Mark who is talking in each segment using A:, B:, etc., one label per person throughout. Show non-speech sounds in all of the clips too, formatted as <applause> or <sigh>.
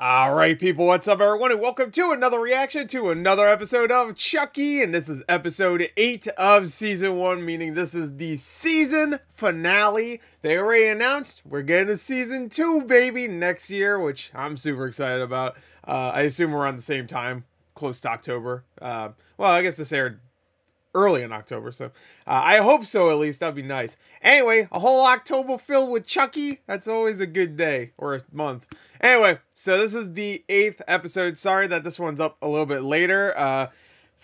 A: All right, people, what's up, everyone, and welcome to another reaction to another episode of Chucky, and this is episode 8 of season 1, meaning this is the season finale. They already announced we're getting a season 2, baby, next year, which I'm super excited about. Uh, I assume we're on the same time, close to October. Uh, well, I guess this aired early in October. So uh, I hope so, at least. That'd be nice. Anyway, a whole October filled with Chucky. That's always a good day or a month. Anyway, so this is the eighth episode. Sorry that this one's up a little bit later. Uh,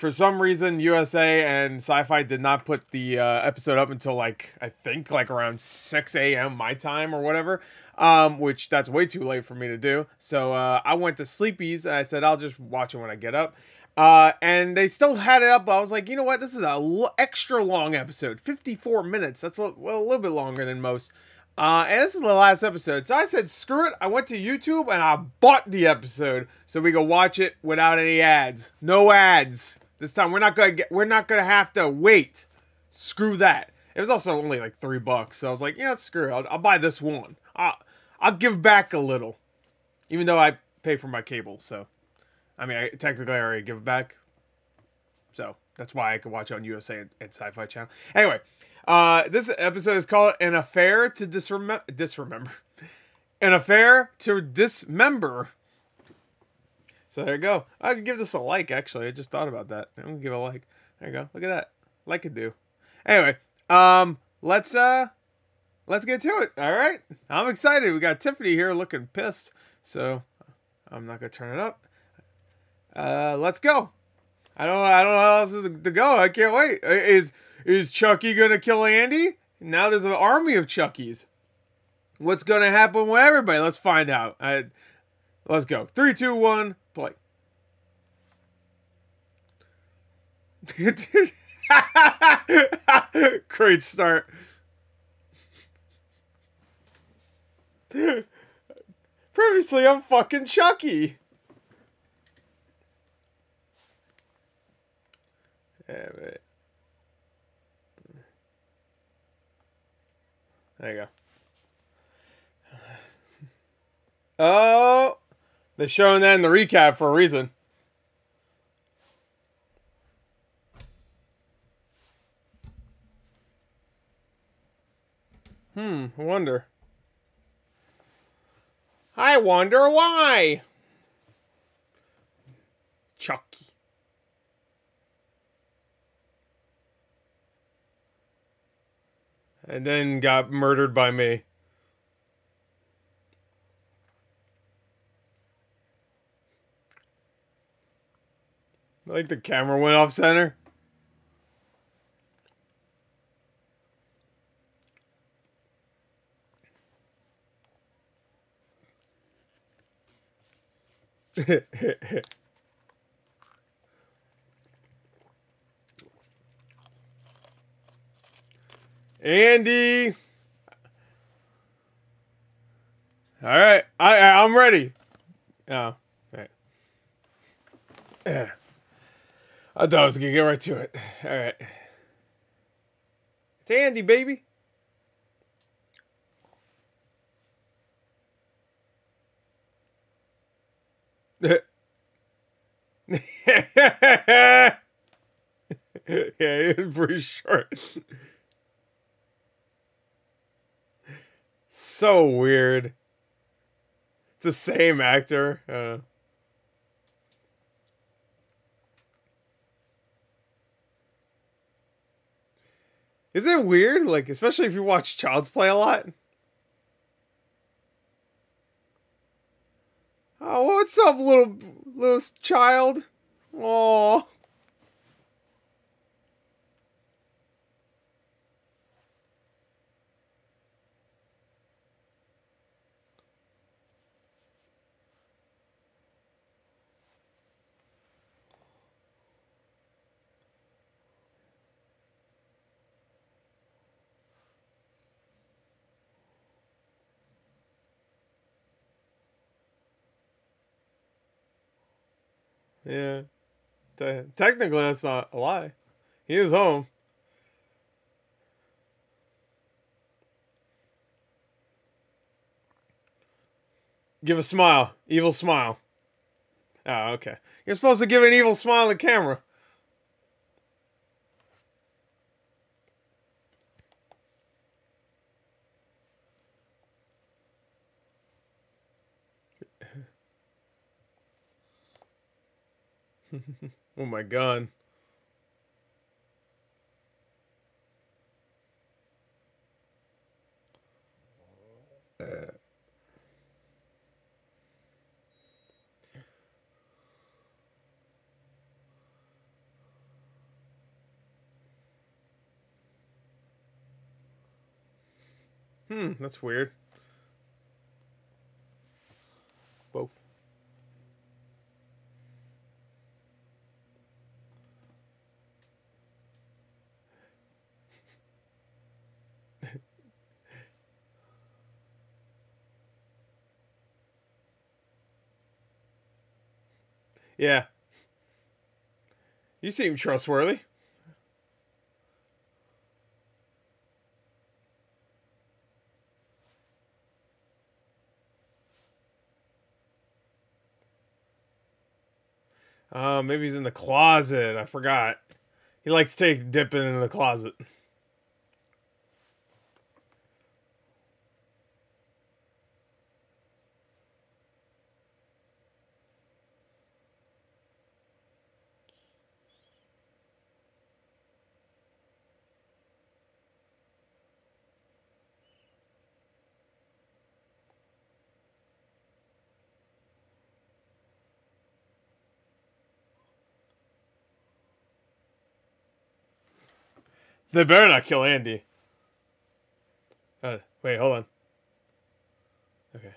A: for some reason, USA and Sci-Fi did not put the uh, episode up until like I think like around 6 a.m. my time or whatever, um, which that's way too late for me to do. So uh, I went to Sleepy's and I said I'll just watch it when I get up. Uh, and they still had it up. I was like, you know what? This is a extra long episode, 54 minutes. That's a, well, a little bit longer than most. Uh, and this is the last episode. So I said, screw it. I went to YouTube and I bought the episode so we could watch it without any ads. No ads. This time we're not gonna get. We're not gonna have to wait. Screw that. It was also only like three bucks, so I was like, yeah, screw it. I'll, I'll buy this one. I'll, I'll give back a little, even though I pay for my cable. So, I mean, I, technically I already give it back. So that's why I could watch it on USA and, and Sci-Fi Channel. Anyway, uh, this episode is called "An Affair to Disremember." Disremember. An affair to dismember. So there you go. I could give this a like, actually. I just thought about that. I'm gonna give it a like. There you go. Look at that. Like it do. Anyway, um, let's uh let's get to it. All right. I'm excited. We got Tiffany here looking pissed. So I'm not gonna turn it up. Uh let's go. I don't I don't know how else is to go. I can't wait. Is is Chucky gonna kill Andy? Now there's an army of Chuckies. What's gonna happen with everybody? Let's find out. I, let's go. Three, two, one, play. <laughs> Great start. Previously, I'm fucking Chucky. There you go. <sighs> Oh, they're showing that in the recap for a reason. Hmm, I wonder. I wonder why. Chucky. And then got murdered by me. Like the camera went off center. <laughs> Andy. All right, I I'm ready. Oh, right. <clears throat> I thought I was gonna get right to it. All right. It's Andy, baby. <laughs> yeah, it's pretty short. So weird. It's the same actor. Uh, Is it weird? Like, especially if you watch Child's Play a lot? Oh, what's up, little little child? Oh. Yeah. Te- technically, that's not a lie. He is home. Give a smile. Evil smile. Oh, okay. You're supposed to give an evil smile to camera. <laughs> oh my god. Hmm, that's weird. Yeah. You seem trustworthy. Uh, maybe he's in the closet. I forgot. He likes to take dipping in the closet. They better not kill Andy. Uh, wait, hold on. Okay.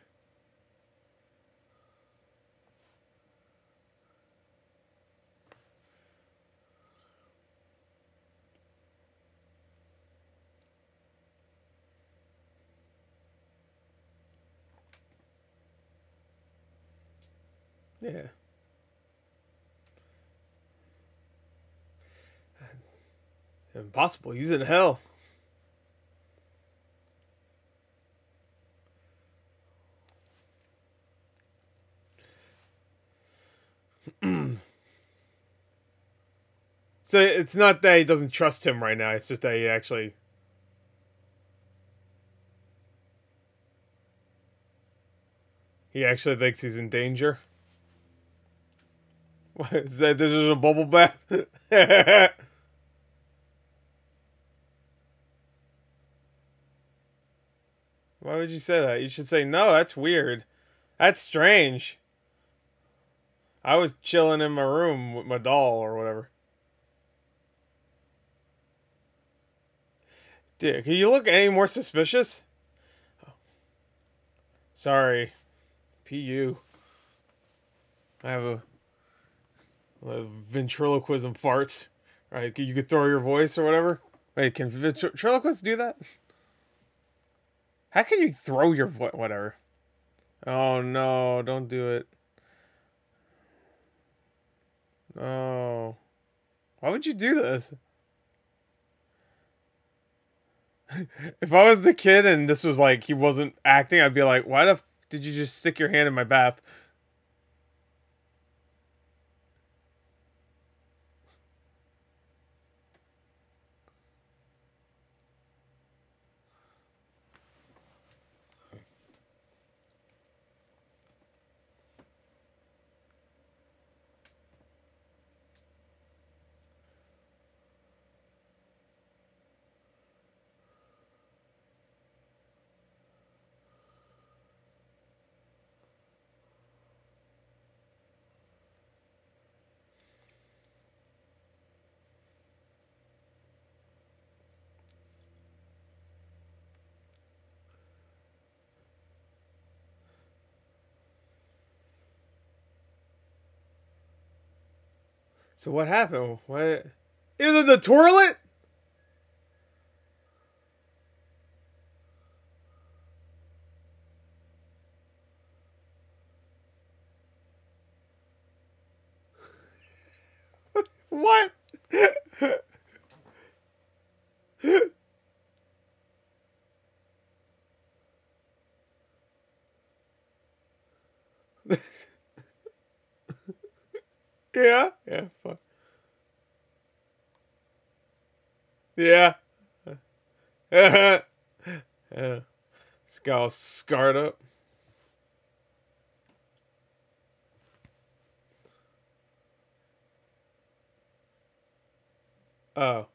A: Yeah. Impossible. He's in hell. <clears throat> so it's not that he doesn't trust him right now. It's just that he actually. He actually thinks he's in danger. <laughs> What is that? This is a bubble bath. <laughs> Why would you say that? You should say, no, that's weird. That's strange. I was chilling in my room with my doll or whatever. Dude, can you look any more suspicious? Sorry. PU. I have a, a ventriloquism farts. Right, you could throw your voice or whatever. Wait, can ventriloquists do that? How can you throw your whatever? Oh no, don't do it. No. Why would you do this? <laughs> if I was the kid and this was like he wasn't acting, I'd be like, why the did you just stick your hand in my bath? So what happened? What? It was in the toilet. <laughs> what? <laughs> yeah. Yeah. <laughs> yeah. It's got all scarred up. Oh.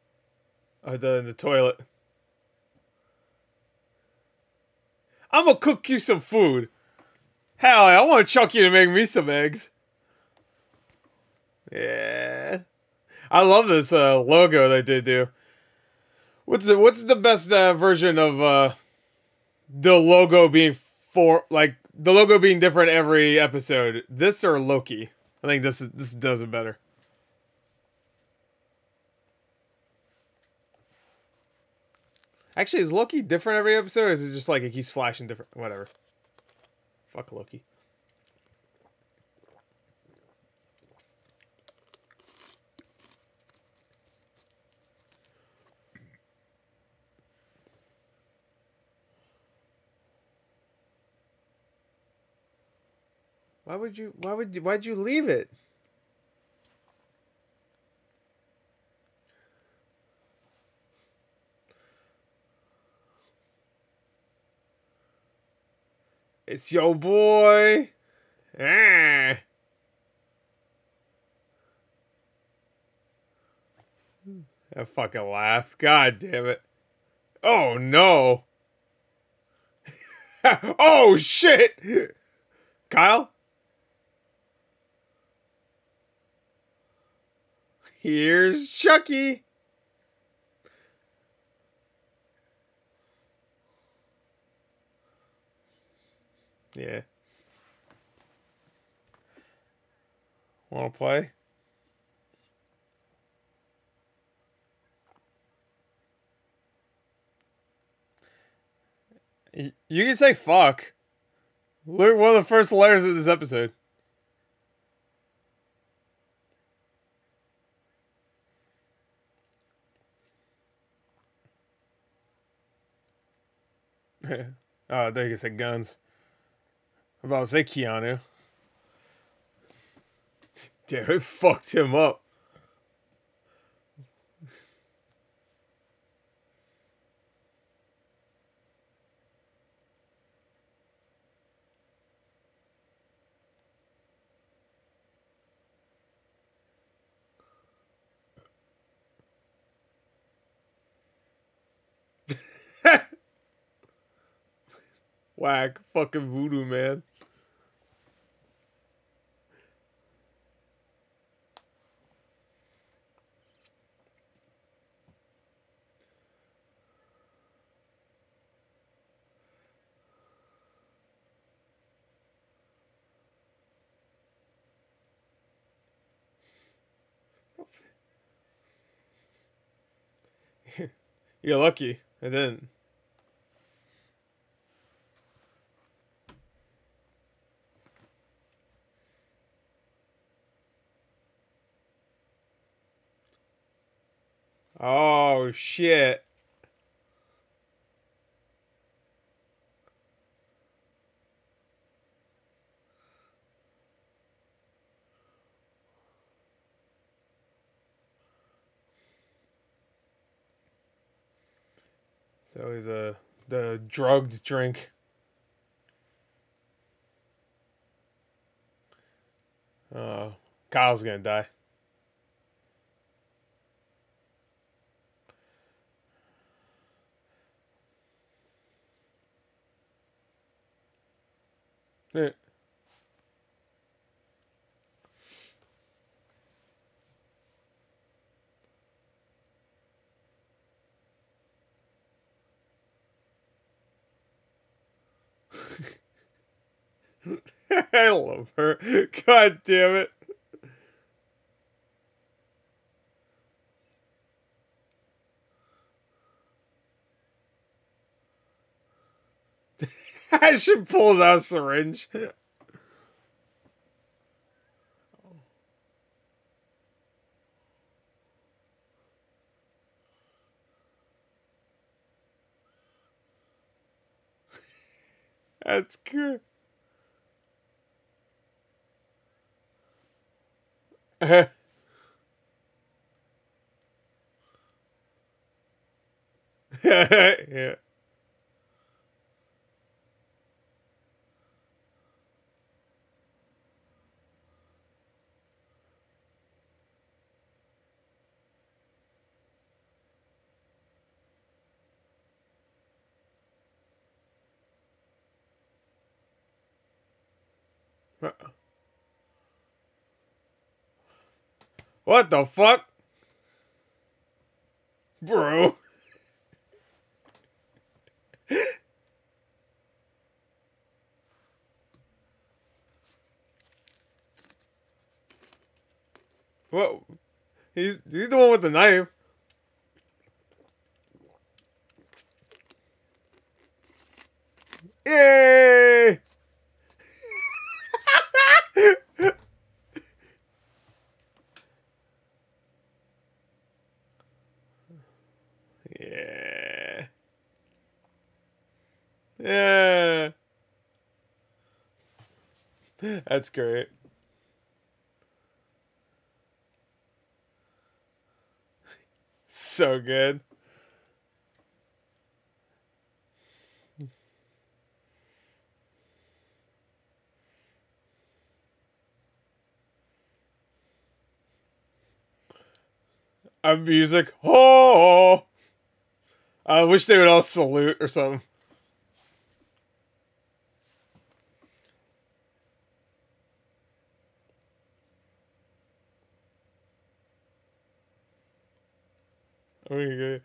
A: I done in the toilet. I'm gonna cook you some food. Hell, I want Chucky to make me some eggs. Yeah. I love this uh, logo they did do. What's the what's the best uh, version of uh, the logo being for like the logo being different every episode? This or Loki? I think this is this does it better. Actually, is Loki different every episode, or is it just like it keeps flashing different? Whatever. Fuck Loki. Why would you? Why would you? Why'd you leave it? It's your boy. Ah. A fucking laugh. God damn it. Oh no. <laughs> oh shit. Kyle? Here's Chucky. Yeah. Want to play? You can say fuck. Look, one of the first letters of this episode. <laughs> oh, there you say guns. I'm about to say Keanu. <laughs> Damn, it fucked him up. Whack. Fucking voodoo, man. <laughs> You're lucky. I didn't. Oh shit. So he's a the drugged drink. Oh, Kyle's gonna die. <laughs> I love her. God damn it. <laughs> <laughs> she pulls out a syringe. That's good. <laughs> yeah. What the fuck? Bro. what? He's he's the one with the knife. Yay! <laughs> yeah. Yeah. That's great. So good. A music. Oh, I wish they would all salute or something. Okay.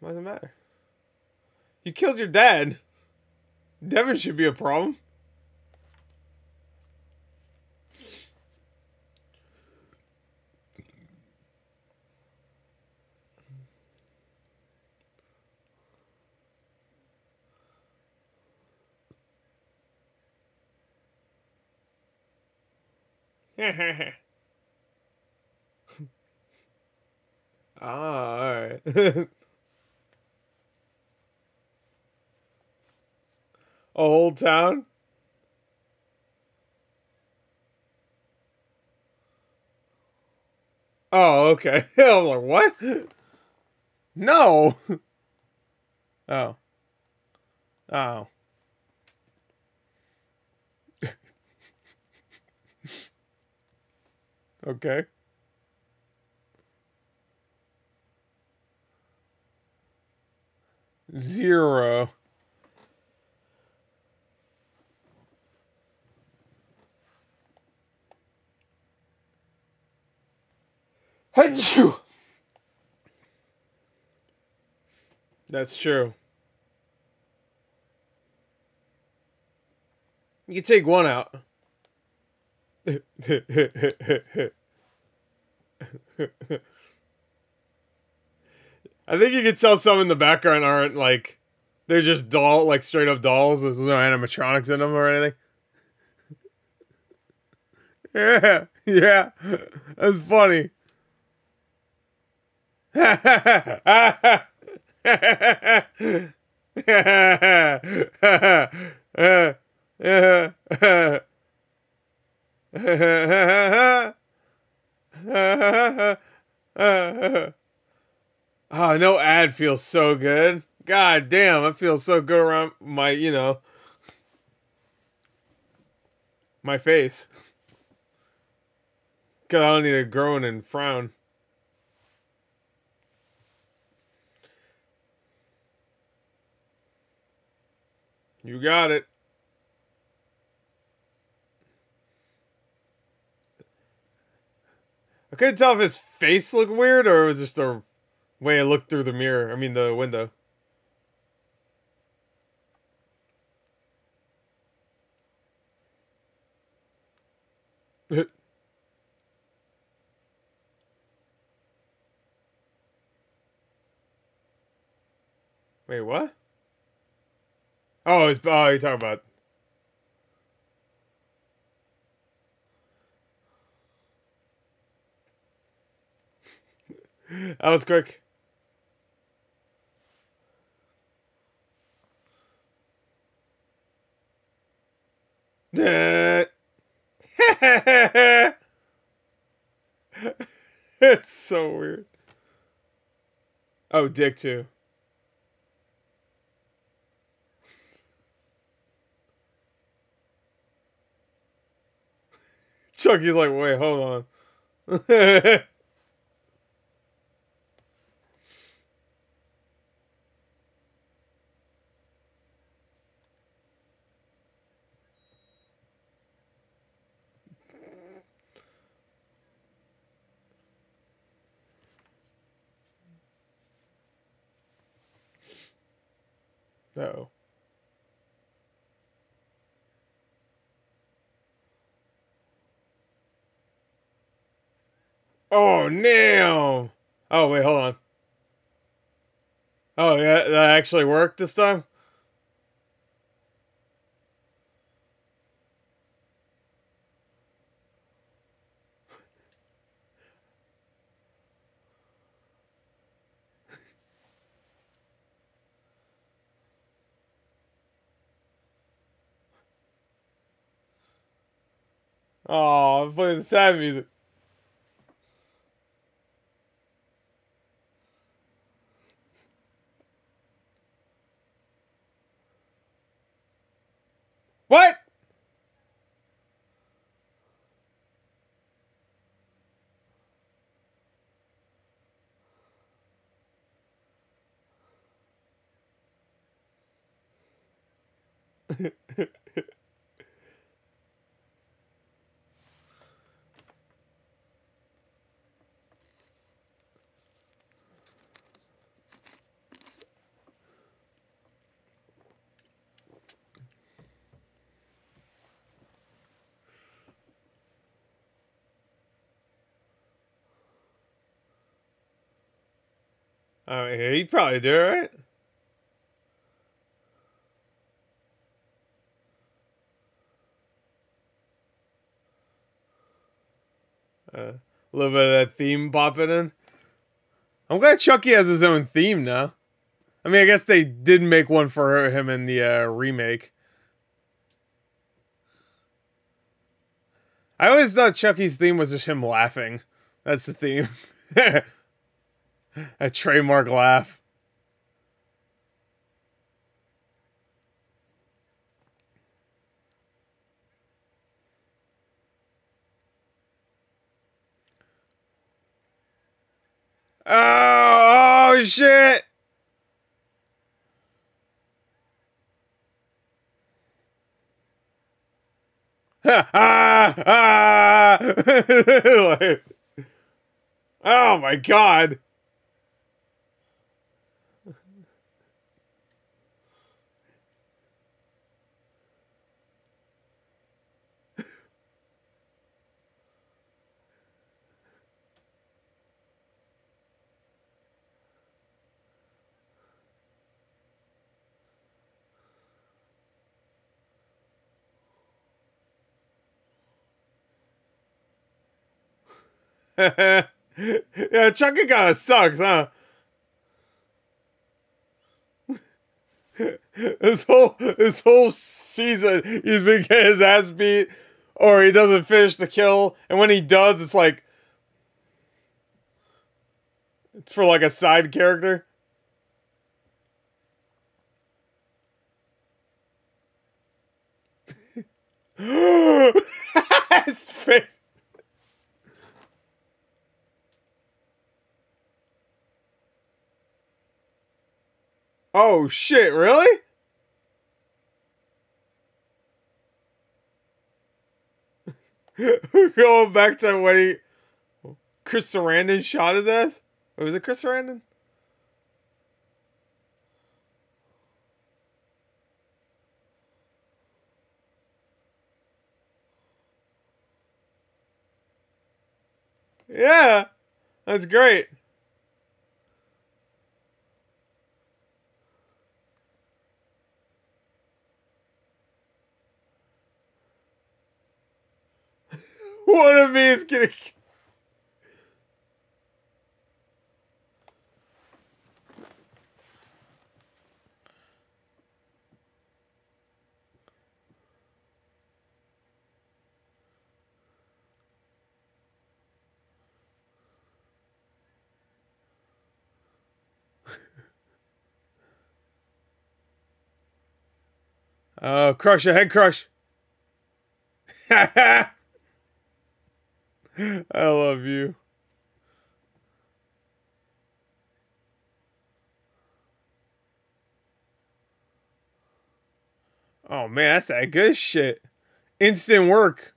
A: What does it matter? You killed your dad. Devon should be a problem. Ah, <laughs> alright. <laughs> A whole town? Oh, okay. <laughs> I'm like, what? No. Oh. Oh. Okay. Zero. Achoo! That's true. You can take one out. <laughs> I think you could tell some in the background aren't like they're just doll like straight up dolls. There's no animatronics in them or anything. <laughs> yeah, yeah, that's funny. <laughs> <laughs> Oh, no ad feels so good. God damn, I feel so good around my, you know, my face. Cause I don't need to groan and frown. You got it. I couldn't tell if his face looked weird or it was just the way I looked through the mirror. I mean, the window. <laughs> Wait, what? Oh, it's oh, you're talking about. that was quick. <laughs> it's so weird. Oh, dick too. <laughs> Chucky's like, wait, hold on. <laughs> No. Oh, no. Oh, wait, hold on. Oh, yeah, that actually worked this time? Oh, I'm playing the sad music. What? <laughs> I mean, he'd probably do it, right? Uh, a little bit of that theme popping in. I'm glad Chucky has his own theme now. I mean, I guess they did make one for him in the uh, remake. I always thought Chucky's theme was just him laughing. That's the theme. <laughs> A trademark laugh. Oh, oh shit! <laughs> ah, ah! oh my god! <laughs> yeah, Chucky kind of sucks, huh? <laughs> this whole this whole season, he's been getting his ass beat, or he doesn't finish the kill, and when he does, it's like it's for like a side character. <laughs> his face. Oh shit, really? <laughs> Going back to when he Chris Sarandon shot his ass? Oh, or was it Chris Sarandon? Yeah, that's great. One of me is gonna. <laughs> Oh, crush a head crush. <laughs> <laughs> I love you. Oh man, that's that good shit. Instant work.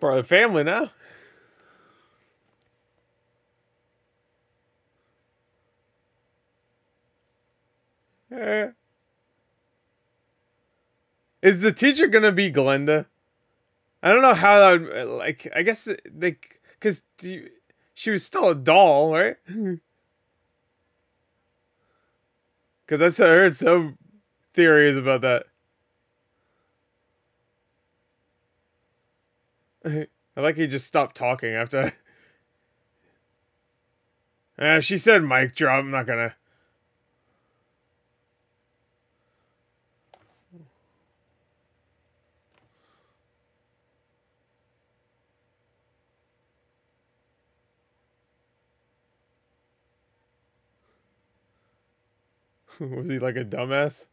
A: Part of the family now. Is the teacher gonna be Glenda? I don't know how that would like. I guess like because she was still a doll, right? <laughs> Because I heard some theories about that. <laughs> I like he just stopped talking after. <laughs> Uh, she said mic drop. I'm not gonna. <laughs> Was he like a dumbass?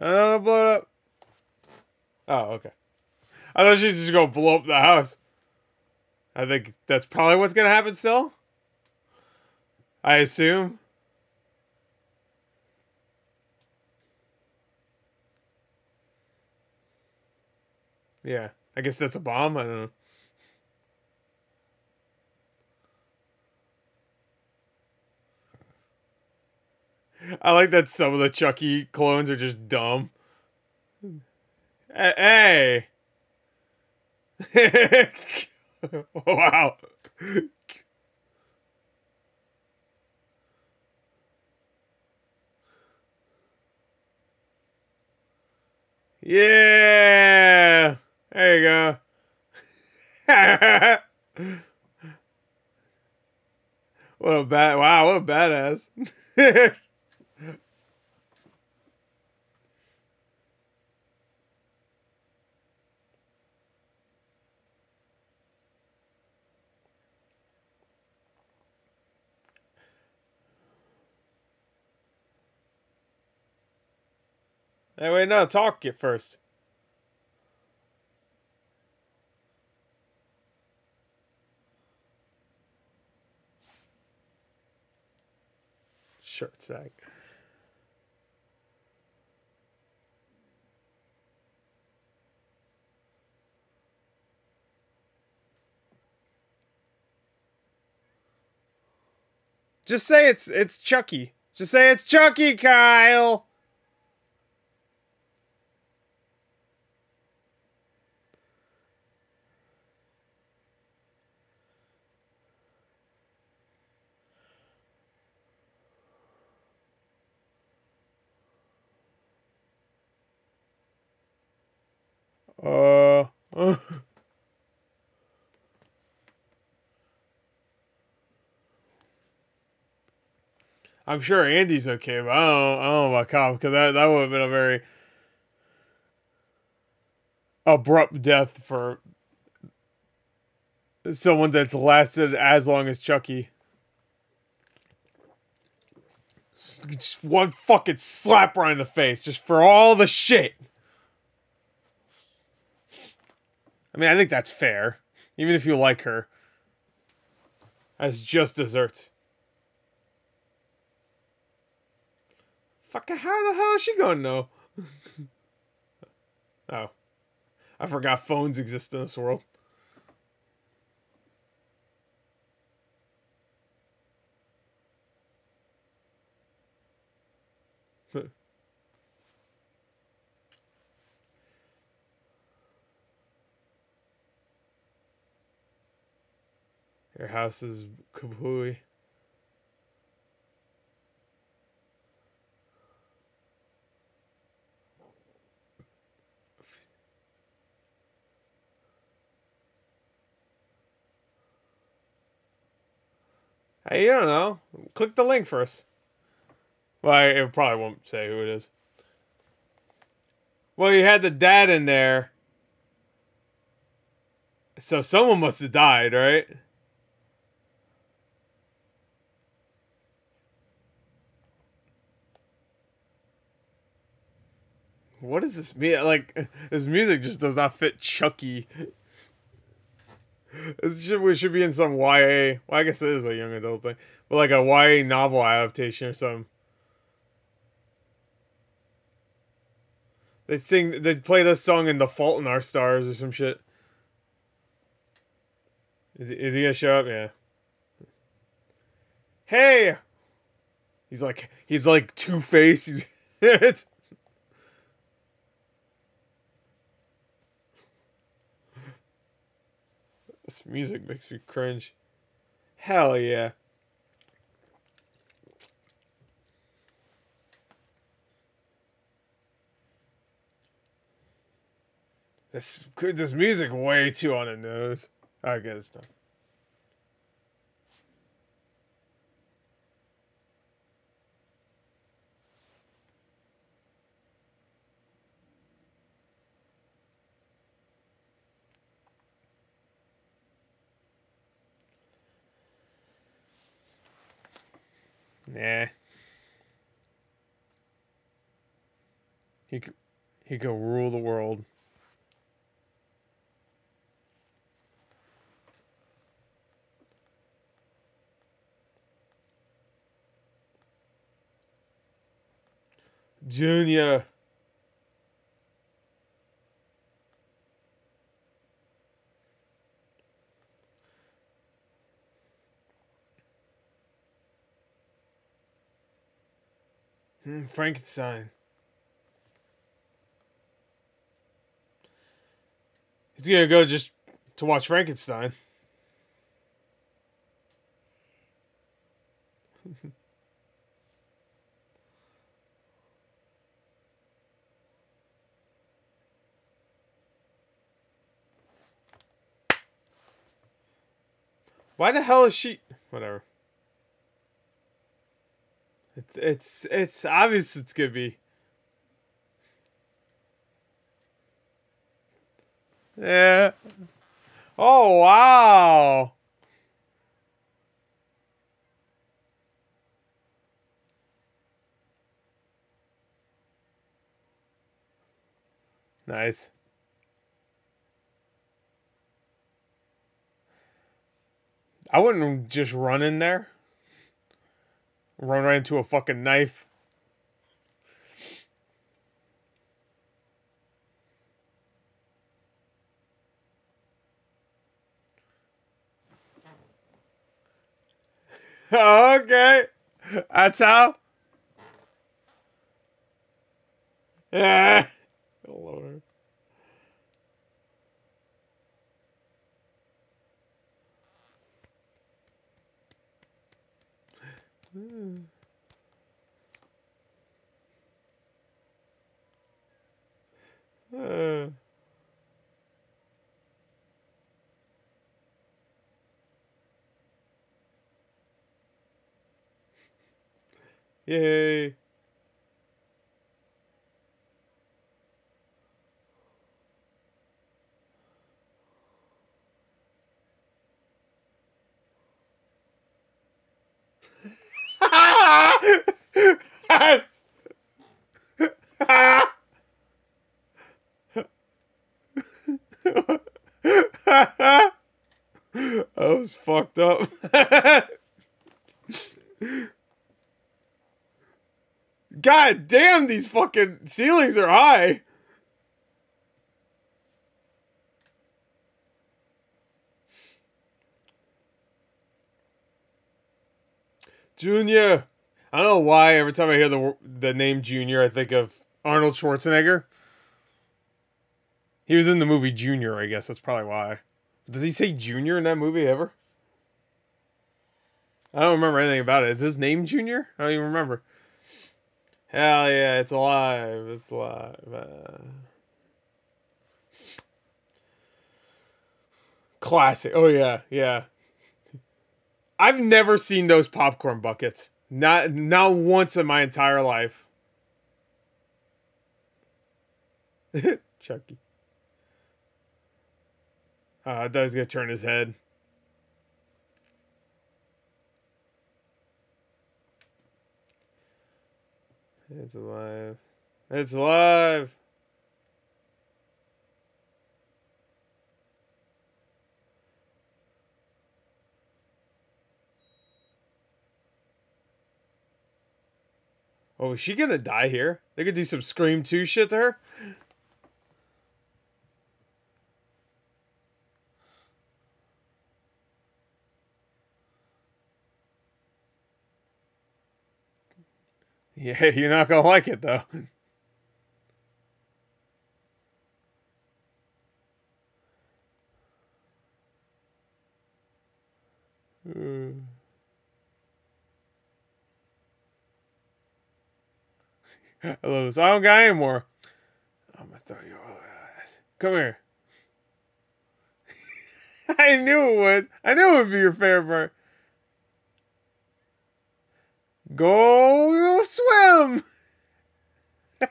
A: Oh, blow it up. Oh, okay. I thought she'd just go blow up the house. I think that's probably what's gonna happen still. I assume. Yeah, I guess that's a bomb. I don't know. I like that some of the Chucky clones are just dumb. Eh, hey. <laughs> Oh, wow. Yeah. There you go. <laughs> what a bad wow, what a badass. <laughs> Hey, wait, no, talk it first. Shirt sag. Just say it's it's Chucky. Just say it's Chucky, Kyle. Uh. <laughs> I'm sure Andy's okay, but I don't, I don't know about Cobb because that, that would have been a very abrupt death for someone that's lasted as long as Chucky. Just one fucking slap right in the face, just for all the shit. I mean, I think that's fair. Even if you like her. As just dessert. Fuck, how the hell is she gonna know? <laughs> oh. I forgot phones exist in this world. <laughs> Your house is kapooey. Hey, you don't know. Click the link first. Well, it probably won't say who it is. Well, you had the dad in there. So someone must have died, right? What is this? mean? like this music just does not fit Chucky. This should, we should be in some YA. Well, I guess it is a young adult thing, but like a YA novel adaptation or something. They sing, they play this song in The Fault in Our Stars or some shit. Is he, is he gonna show up? Yeah. Hey! He's like, he's like Two Face. He's, <laughs> it's, This music makes me cringe. Hell yeah. This this music way too on the nose. I get it's done. Nah. He he could rule the world. Junior. Hmm, Frankenstein. He's gonna go just to watch Frankenstein. <laughs> Why the hell is she? Whatever. It's it's it's obvious it's gonna be. Yeah. Oh wow. Nice. I wouldn't just run in there. Run right into a fucking knife. <laughs> okay. That's how. <laughs> Yeah. Hmm. Uh. Yay. That <laughs> was fucked up. <laughs> God damn, these fucking ceilings are high. Junior. I don't know why every time I hear the the name Junior, I think of Arnold Schwarzenegger. He was in the movie Junior, I guess. That's probably why. Does he say Junior in that movie ever? I don't remember anything about it. Is his name Junior? I don't even remember. Hell yeah, it's alive. It's alive. Uh... Classic. Oh yeah, yeah. I've never seen those popcorn buckets. Not not once in my entire life. <laughs> Chucky. Uh, I thought he was gonna turn his head. It's alive. It's alive. Oh, is she gonna die here? They could do some Scream 2 shit to her? Yeah, <laughs> you're not gonna like it though. <laughs> Hmm. <laughs> I love this. I don't got any more. I'm gonna throw you your ass. Come here. <laughs> I knew it would. I knew it would be your favorite part. Go swim. <laughs> he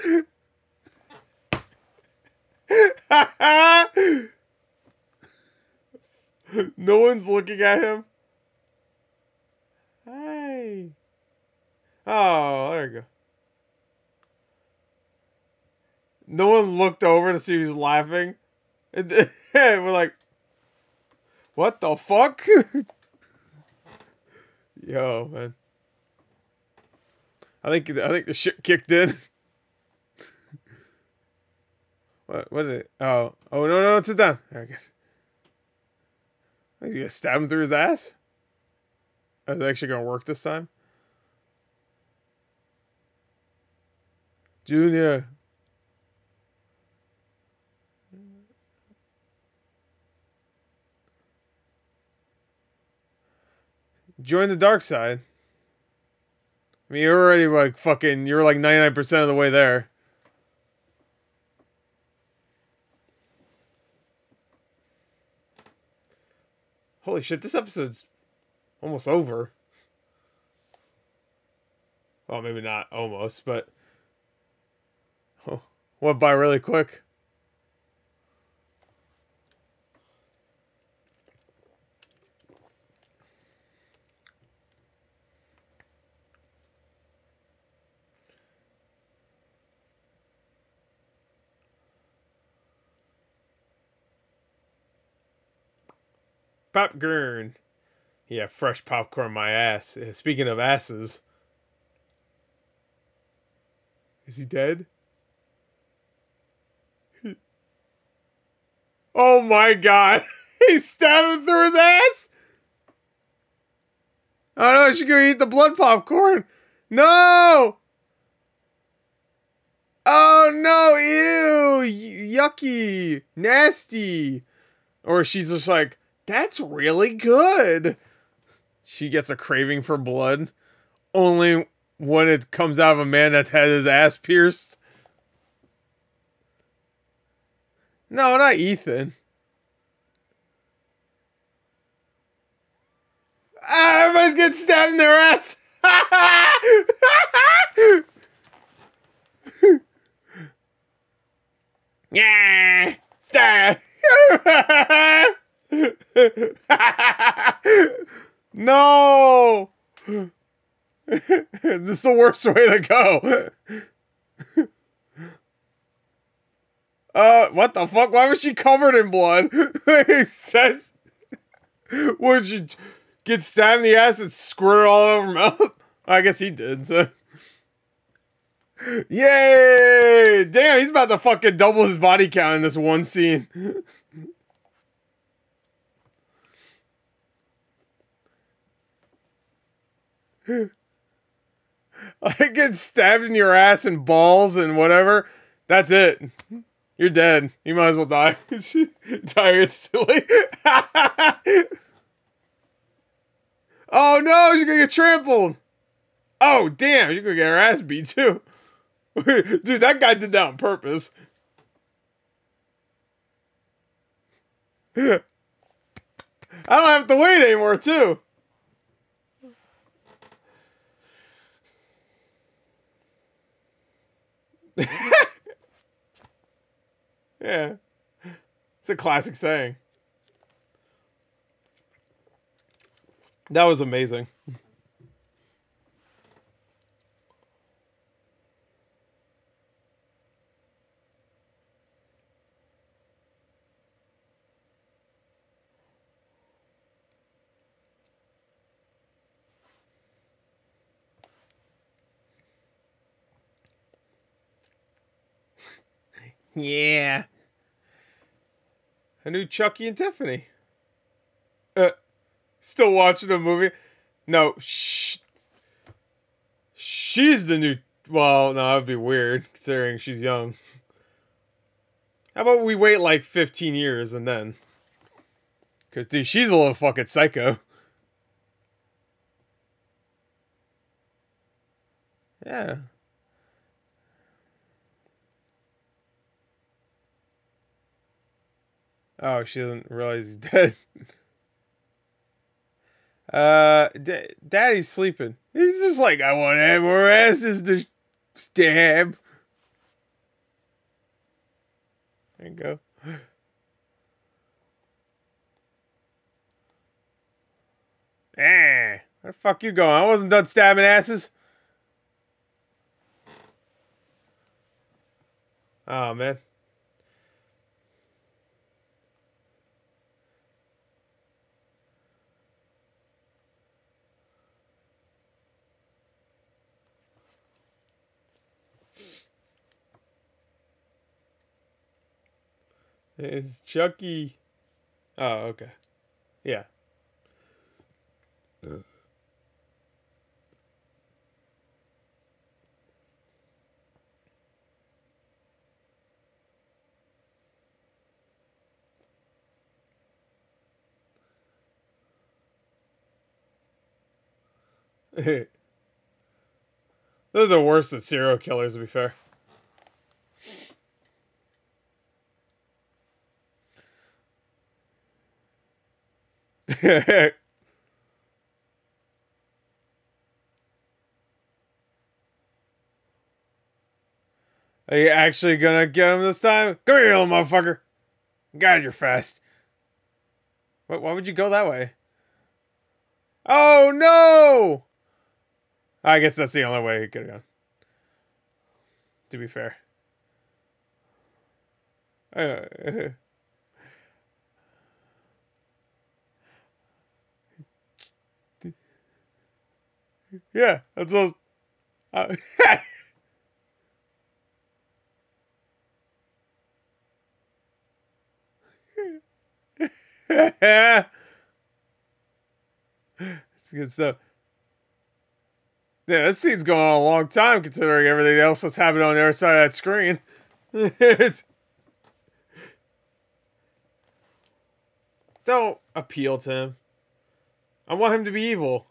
A: left. no one's looking at him. Hi. Oh, there you go. No one looked over to see who's laughing. <laughs> We're like, what the fuck? <laughs> Yo, man. I think I think the shit kicked in. <laughs> what what did it? Oh oh no no sit down. I guess. Is he gonna stab him through his ass? Is it actually gonna work this time? Junior. Join the dark side. I mean, you're already like fucking, you're like 99% of the way there. Holy shit, this episode's almost over. Well, maybe not almost, but oh, went by really quick. Popcorn. Yeah, fresh popcorn my ass. Speaking of asses. Is he dead? Oh my god. <laughs> He's stabbing through his ass? Oh no, she's gonna eat the blood popcorn. No! Oh no, ew, yucky, nasty. Or she's just like, that's really good. She gets a craving for blood only when it comes out of a man that's had his ass pierced. No, not Ethan. Ah, everybody's getting stabbed in their ass. <laughs> yeah, stab. <laughs> no! <laughs> this is the worst way to go. Uh, what the fuck? Why was she covered in blood? <laughs> He says, would she get stabbed in the ass and squirt all over her mouth? <laughs> I guess he did, so. <laughs> Yay! Damn, he's about to fucking double his body count in this one scene. I get stabbed in your ass and balls and whatever. That's it. You're dead. You might as well die. <laughs> Tired, instantly. <laughs> oh no, she's gonna get trampled. Oh damn, she's gonna get her ass beat too. <laughs> Dude, that guy did that on purpose. I don't have to wait anymore too. Yeah. It's a classic saying. That was amazing. yeah. A new Chucky and Tiffany. Uh, still watching the movie? No, shh. She's the new. Well, no, that'd be weird considering she's young. How about we wait like 15 years and then? Because, dude, she's a little fucking psycho. Yeah. Oh, she doesn't realize he's <laughs> dead. uh, Daddy's sleeping. He's just like, I want to have more asses to stab. There you go. Ah, <sighs> where the fuck you going? I wasn't done stabbing asses. Oh, man. It's Chucky. Oh, okay. Yeah. <laughs> Those are worse than serial killers, to be fair. <laughs> Are you actually gonna get him this time? Come here, little motherfucker. God, you're fast. What, why would you go that way? Oh, no! I guess that's the only way he could have gone. To be fair. <laughs> Uh, <laughs> yeah, that's I uh, <laughs> it's good stuff. Yeah, this scene's going on a long time considering everything else that's happening on the other side of that screen. <laughs> Don't appeal to him. I want him to be evil.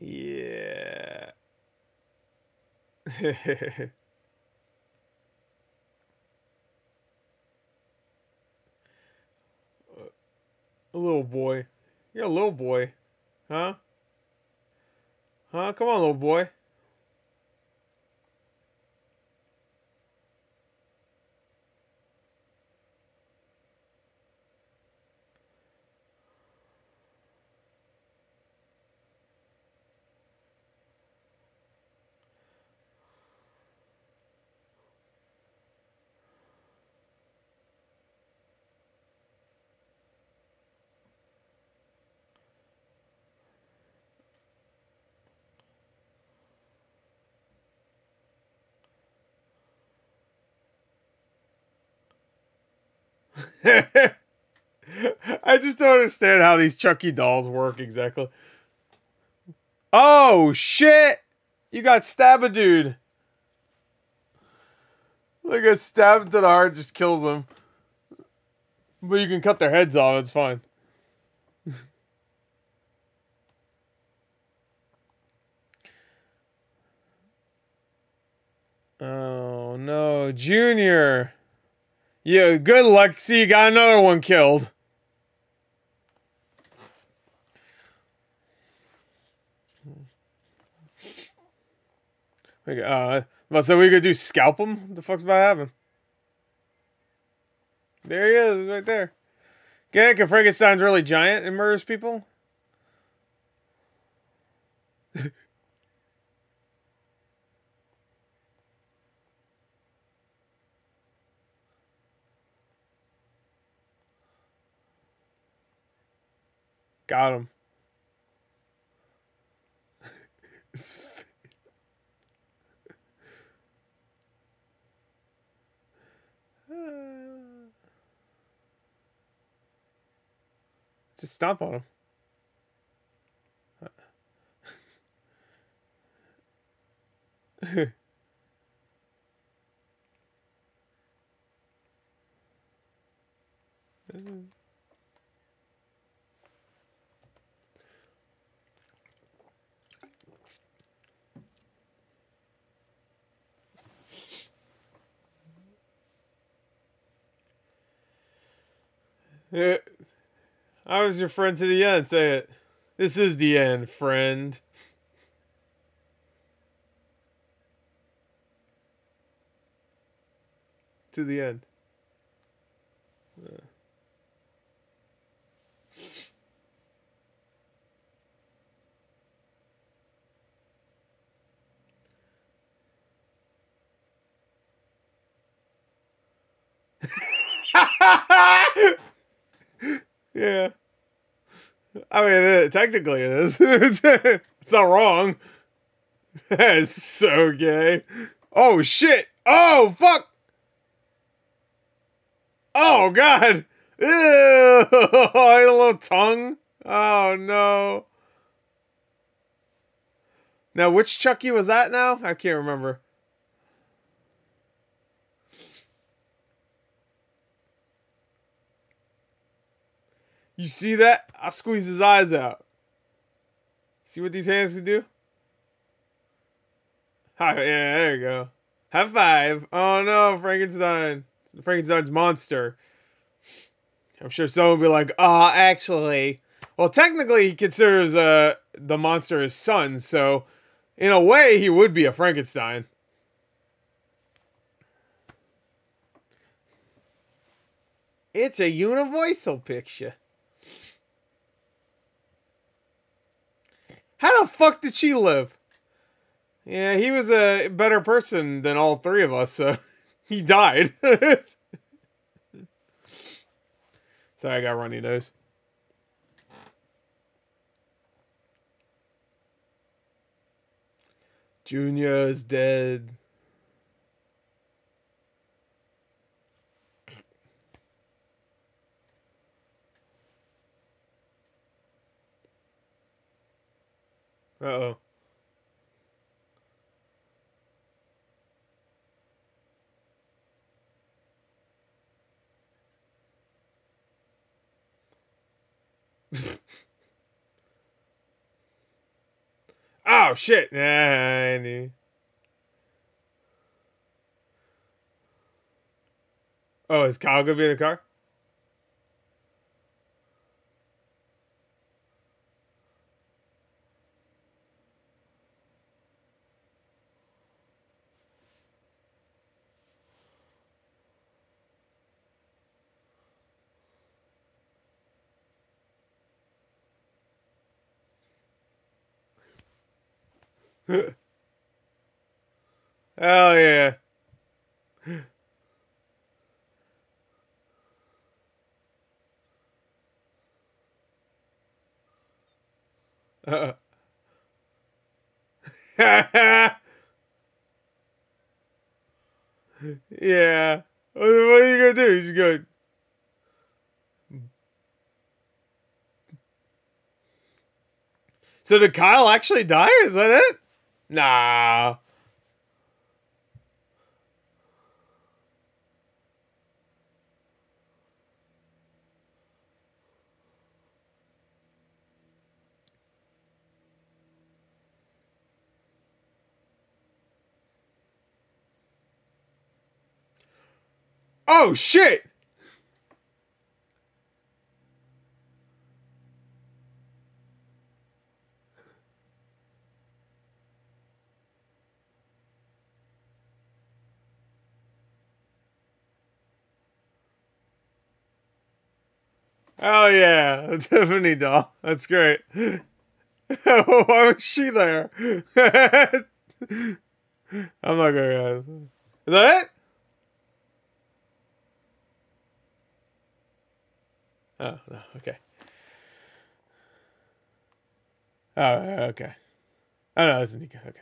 A: Yeah. <laughs> a little boy. You're a little boy. Huh? Huh? Come on, little boy. <laughs> I just don't understand how these Chucky dolls work exactly. Oh shit! You got stab a dude. Like a stab to the heart just kills them. But you can cut their heads off, it's fine. <laughs> oh no, Junior. Yeah, good luck. See, you got another one killed. Okay, uh, must say we could do scalp him. The fuck's about to happen? There he is, right there. Gannick and Frankenstein's really giant and murders people. <laughs> Got him. <laughs> Just stomp on him. <laughs> <laughs> I was your friend to the end. Say it. This is the end, friend. To the end. Uh. Yeah. I mean, it, technically it is. <laughs> it's not wrong. <laughs> That is so gay. Oh, shit. Oh, fuck. Oh, God. Ew. <laughs> a little tongue. Oh, no. Now, which Chucky was that now? I can't remember. You see that? I squeeze his eyes out. See what these hands can do? Hi, <laughs> yeah, there you go. High five. Oh no, Frankenstein. Frankenstein's monster. I'm sure someone will be like, ah, uh, actually. Well, technically, he considers uh, the monster his son, so in a way, he would be a Frankenstein. It's a universal picture. How the fuck did she live? Yeah, he was a better person than all three of us, so <laughs> he died. <laughs> Sorry, I got runny nose. Junior is dead. Uh oh. <laughs> oh shit! Yeah, I knew. Oh, is Kyle gonna be in the car? Oh yeah. Uh. <laughs> yeah. What are you gonna do? He's just go. So did Kyle actually die? Is that it? Nah. Oh shit! Oh yeah, <laughs> Tiffany doll. That's great. <laughs> Why was she there? <laughs> I'm not gonna. Is that it? Oh no. Okay. Oh okay. Oh no, this is Nica. Okay.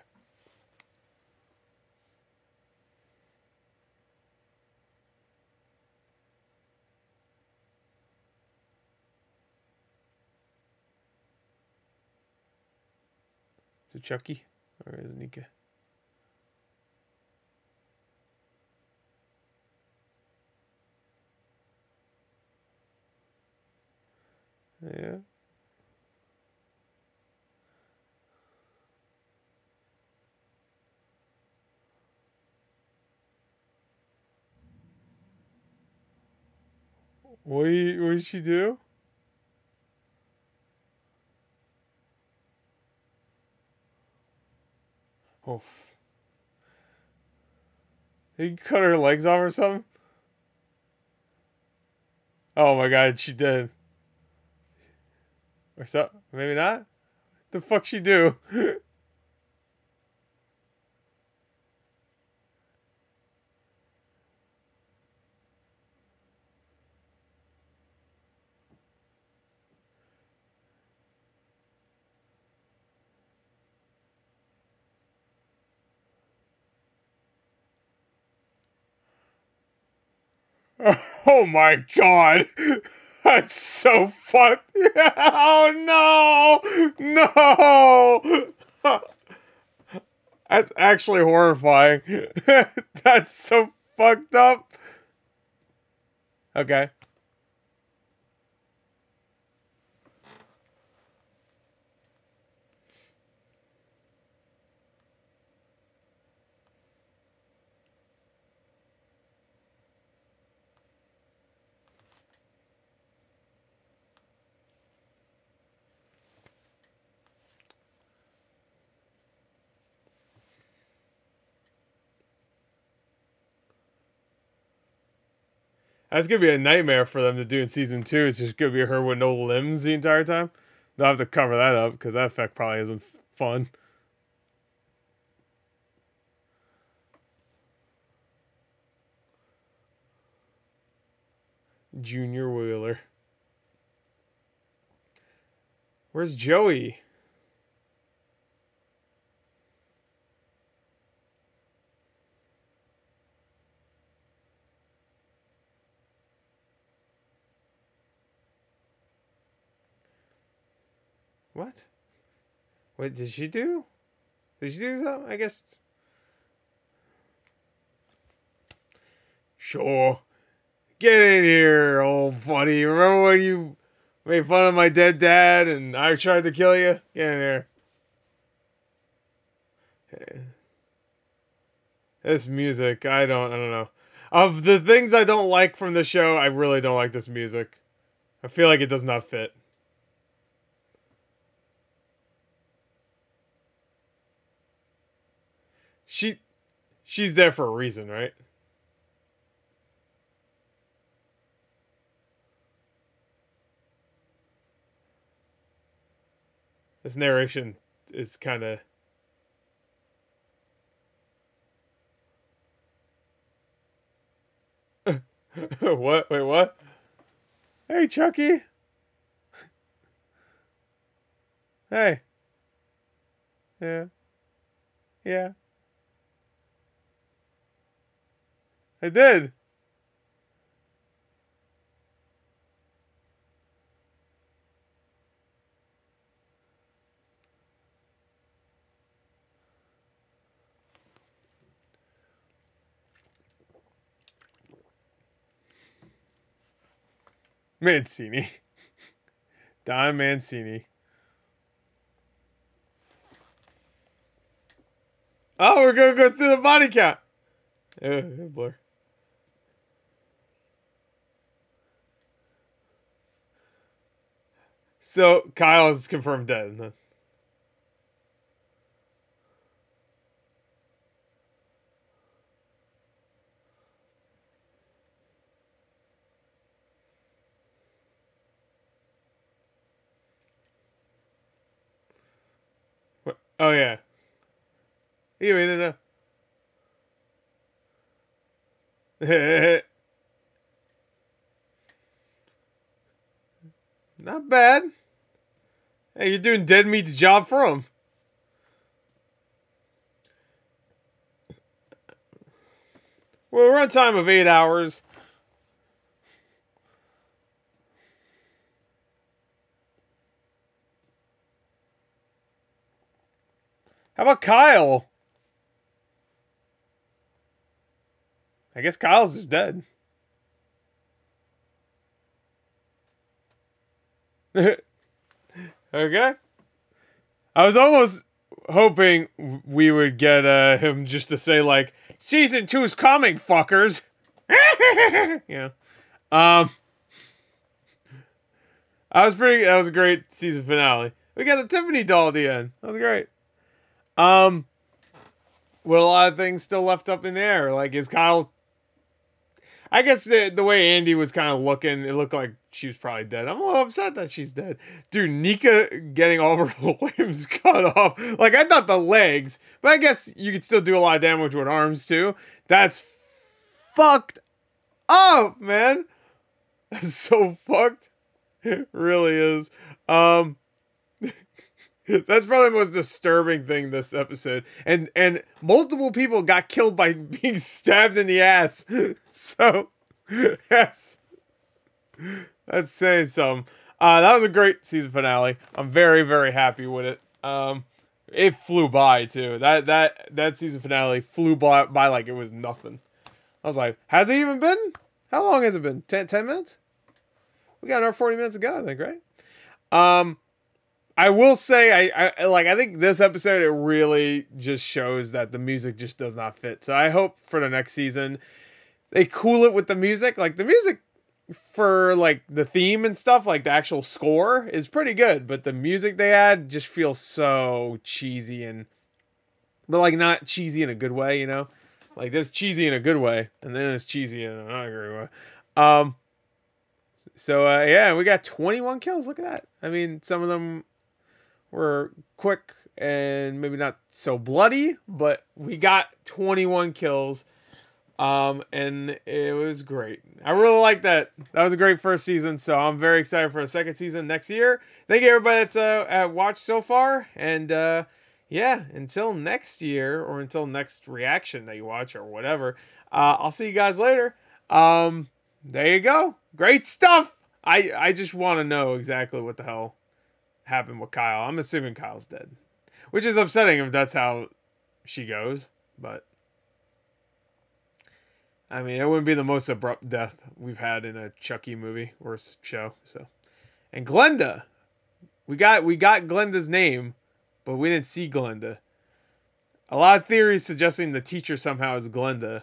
A: Is it Chucky or is it Nica? Yeah. What, what did she do? Oh. He cut her legs off or something? Oh my god, she did. Or so maybe not? The fuck she do? <laughs> <laughs> Oh my god. <laughs> That's so fucked. <laughs> Oh no. No. That's actually horrifying. That's so fucked up. Okay. That's gonna be a nightmare for them to do in season two. It's just gonna be her with no limbs the entire time. They'll have to cover that up because that effect probably isn't fun. Junior Wheeler. Where's Joey? What? What did she do? Did she do something? I guess. Sure. Get in here, old buddy. Remember when you made fun of my dead dad and I tried to kill you? Get in here. This music, I don't, I don't know. Of the things I don't like from the show, I really don't like this music. I feel like it does not fit. She she's there for a reason, right? This narration is kind of <laughs> what? Wait, what? Hey, Chucky. hey. Yeah. Yeah. I did. Mancini. <laughs> Don Mancini. Oh, we're gonna go through the body count. Oh, blur. So Kyle is confirmed dead. What? Oh yeah. Anyway. <laughs> Not bad. Hey, you're doing Dead Meat's job for him. Well, runtime of eight hours. How about Kyle? I guess Kyle's just dead. <laughs> okay. I was almost hoping we would get uh, him just to say like season two's coming, fuckers. <laughs> yeah. Um. I was pretty. That was a great season finale. We got the Tiffany doll at the end. That was great. Um. With a lot of things still left up in the air. Like, is Kyle I guess the, the way Andy was kind of looking, it looked like she was probably dead. I'm a little upset that she's dead. Dude, Nica getting all of her <laughs> limbs cut off. Like, I thought the legs, but I guess you could still do a lot of damage with arms too. That's fucked up, man. <laughs> That's so fucked. It really is. Um, <laughs> that's probably the most disturbing thing this episode. And and multiple people got killed by <laughs> being stabbed in the ass. <laughs> So yes. That's saying some. Uh, that was a great season finale. I'm very, very happy with it. Um, it flew by too. That that that season finale flew by, by like it was nothing. I was like, has it even been? How long has it been? 10, 10 minutes? We got another 40 minutes to go, I think, right? Um, I will say, I, I like. I think this episode it really just shows that the music just does not fit. So I hope for the next season they cool it with the music. Like the music for like the theme and stuff, like the actual score is pretty good, but the music they add just feels so cheesy and but like not cheesy in a good way, you know? Like there's cheesy in a good way, and then it's cheesy in an ugly way. Um so uh, yeah, we got 21 kills. Look at that. I mean, some of them were quick and maybe not so bloody, but we got 21 kills. Um, and it was great. I really like that. That was a great first season, so I'm very excited for a second season next year. Thank you everybody that's uh, watched so far, and uh, yeah, until next year or until next reaction that you watch or whatever, uh, I'll see you guys later. Um, there you go. Great stuff. I I just want to know exactly what the hell happened with Kyle. I'm assuming Kyle's dead, which is upsetting if that's how she goes, but. I mean, it wouldn't be the most abrupt death we've had in a Chucky movie or show. So, and Glenda, we got we got Glenda's name, but we didn't see Glenda. A lot of theories suggesting the teacher somehow is Glenda.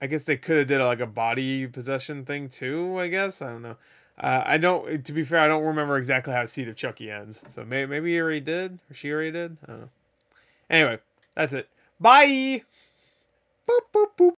A: I guess they could have did like a body possession thing too. I guess I don't know. Uh, I don't. To be fair, I don't remember exactly how Seed of Chucky ends. So maybe maybe he already did or she already did. I don't know. Anyway, that's it. Bye. Boop boop boop.